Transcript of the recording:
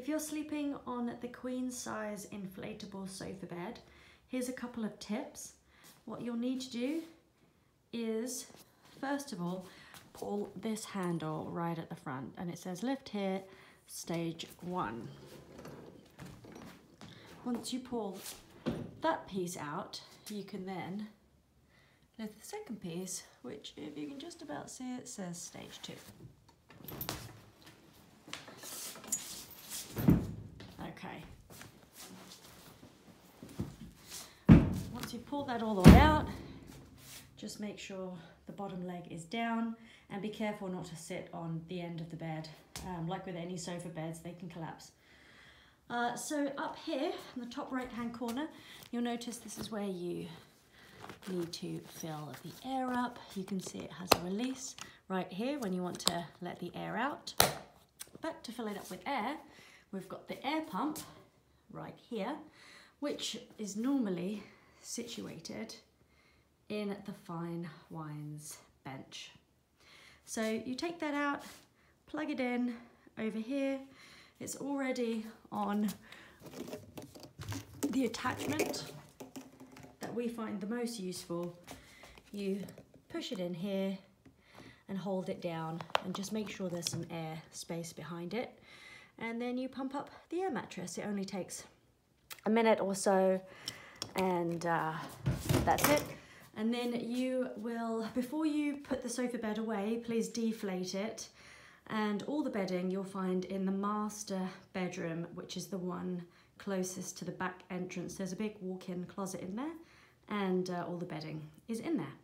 If you're sleeping on the queen size inflatable sofa bed, here's a couple of tips. What you'll need to do is, first of all, pull this handle right at the front and it says lift here, stage one. Once you pull that piece out, you can then lift the second piece, which if you can just about see it, says stage two. Once you pull that all the way out, just make sure the bottom leg is down and be careful not to sit on the end of the bed. Um, like with any sofa beds, they can collapse. Uh, so up here in the top right hand corner, you'll notice this is where you need to fill the air up. You can see it has a release right here when you want to let the air out. But to fill it up with air, we've got the air pump right here, which is normally situated in the fine wines bench. So you take that out, plug it in over here. It's already on the attachment that we find the most useful. You push it in here and hold it down and just make sure there's some air space behind it. And then you pump up the air mattress. It only takes a minute or so and uh, that's it. And then you will, before you put the sofa bed away, please deflate it. And all the bedding you'll find in the master bedroom, which is the one closest to the back entrance. There's a big walk-in closet in there and uh, all the bedding is in there.